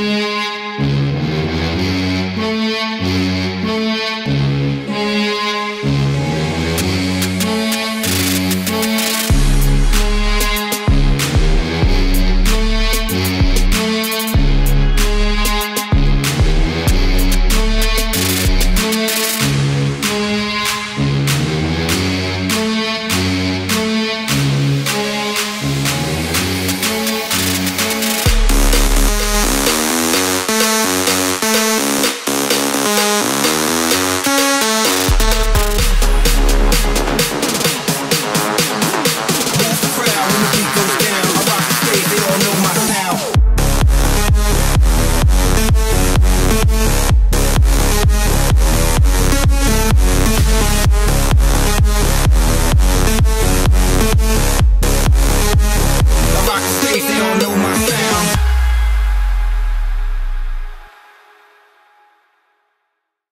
Yeah.